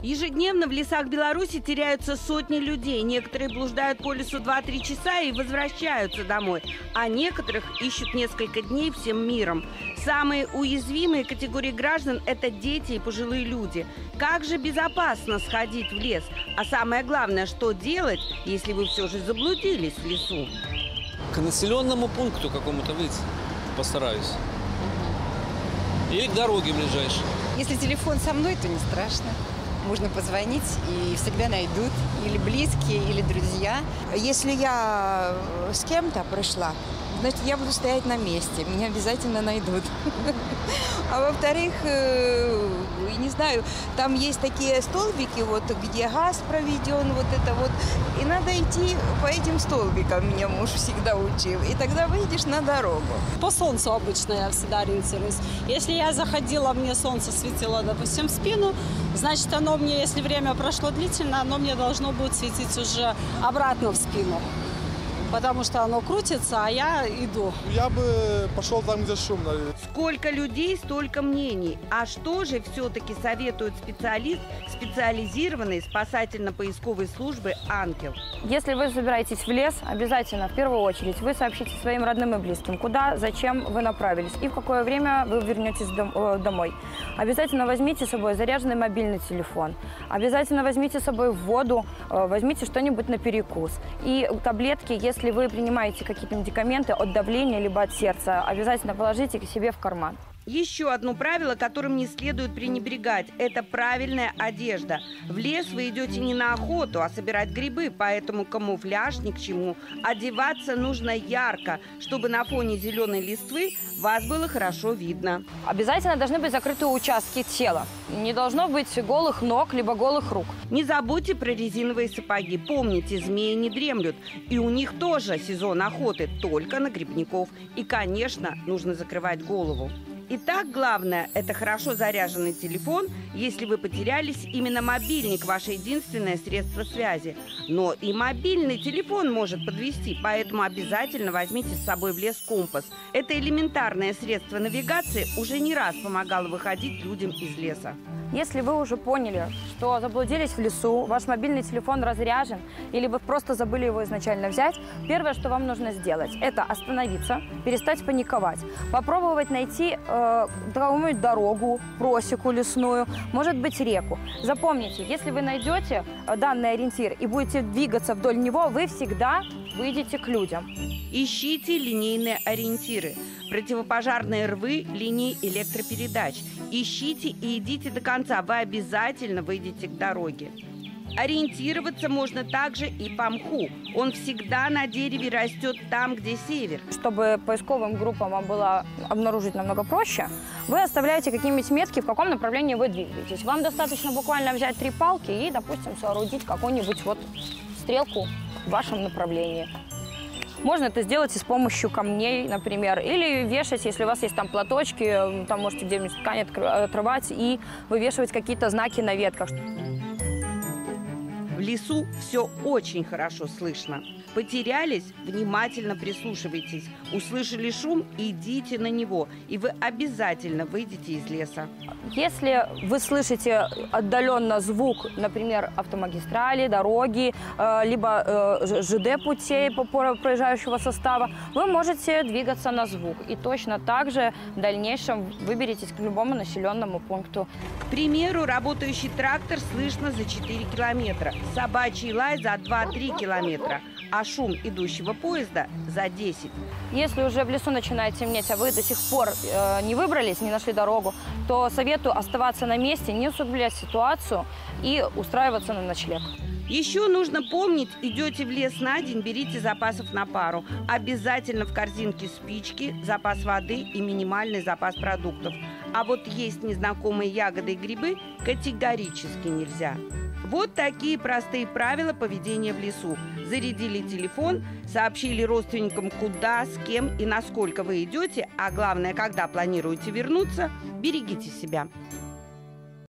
Ежедневно в лесах Беларуси теряются сотни людей. Некоторые блуждают по лесу 2-3 часа и возвращаются домой, а некоторых ищут несколько дней всем миром. Самые уязвимые категории граждан – это дети и пожилые люди. Как же безопасно сходить в лес? А самое главное, что делать, если вы все же заблудились в лесу? К населенному пункту какому-то выйти постараюсь. Или к дороге ближайшей. Если телефон со мной, то не страшно. Можно позвонить и всегда найдут. Или близкие, или друзья. Если я э, с кем-то пришла, значит, я буду стоять на месте. Меня обязательно найдут. А во-вторых, э, не знаю, там есть такие столбики, вот, где газ проведен, вот это вот. И надо идти по этим столбикам, меня муж всегда учил. И тогда выйдешь на дорогу. По солнцу обычно я всегда ориентируюсь. Если я заходила, мне солнце светило, допустим, в спину, значит, оно мне, если время прошло длительно, оно мне должно будет светить уже обратно в спину. Потому что оно крутится, а я иду. Я бы пошел там, где шумно. Сколько людей, столько мнений. А что же все-таки советует специалист специализированной спасательно-поисковой службы «Ангел»? Если вы собираетесь в лес, обязательно в первую очередь вы сообщите своим родным и близким, куда, зачем вы направились и в какое время вы вернетесь дом- э, домой. Обязательно возьмите с собой заряженный мобильный телефон. Обязательно возьмите с собой воду, э, возьмите что-нибудь на перекус. И таблетки, если вы принимаете какие-то медикаменты от давления либо от сердца, обязательно положите к себе в карман. Еще одно правило, которым не следует пренебрегать – это правильная одежда. В лес вы идете не на охоту, а собирать грибы, поэтому камуфляж ни к чему. Одеваться нужно ярко, чтобы на фоне зеленой листвы вас было хорошо видно. Обязательно должны быть закрыты участки тела. Не должно быть голых ног либо голых рук. Не забудьте про резиновые сапоги. Помните, змеи не дремлют. И у них тоже сезон охоты, только на грибников. И, конечно, нужно закрывать голову. Итак, главное – это хорошо заряженный телефон. Если вы потерялись, именно мобильник – ваше единственное средство связи. Но и мобильный телефон может подвести, поэтому обязательно возьмите с собой в лес компас. Это элементарное средство навигации уже не раз помогало выходить людям из леса. Если вы уже поняли, что заблудились в лесу, ваш мобильный телефон разряжен, или вы просто забыли его изначально взять, первое, что вам нужно сделать, это остановиться, перестать паниковать, попробовать найти э, дорогу, просеку лесную, может быть, реку. Запомните, если вы найдете э, данный ориентир и будете двигаться вдоль него, вы всегда выйдете к людям. Ищите линейные ориентиры, противопожарные рвы линий электропередач. Ищите и идите до конца, вы обязательно выйдете к дороге. Ориентироваться можно также и по мху. Он всегда на дереве растет там, где север. Чтобы поисковым группам вам было обнаружить намного проще, вы оставляете какие-нибудь метки, в каком направлении вы двигаетесь. Вам достаточно буквально взять три палки и, допустим, соорудить какую-нибудь вот стрелку в вашем направлении. Можно это сделать и с помощью камней, например, или вешать, если у вас есть там платочки, там можете где-нибудь ткань отрывать и вывешивать какие-то знаки на ветках. В лесу все очень хорошо слышно. Потерялись? Внимательно прислушивайтесь. Услышали шум? Идите на него, и вы обязательно выйдете из леса. Если вы слышите отдаленно звук, например, автомагистрали, дороги, э, либо э, ЖД-путей по по- проезжающего состава, вы можете двигаться на звук. И точно так же в дальнейшем выберетесь к любому населенному пункту. К примеру, работающий трактор слышно за 4 километра, собачий лай за 2-3 километра, а шум идущего поезда за 10. Если уже в лесу начинает темнеть, а вы до сих пор э, не выбрались, не нашли дорогу, то советую оставаться на месте, не усугублять ситуацию и устраиваться на ночлег. Еще нужно помнить, идете в лес на день, берите запасов на пару. Обязательно в корзинке спички, запас воды и минимальный запас продуктов. А вот есть незнакомые ягоды и грибы категорически нельзя. Вот такие простые правила поведения в лесу. Зарядили телефон, сообщили родственникам, куда, с кем и насколько вы идете, а главное, когда планируете вернуться, берегите себя.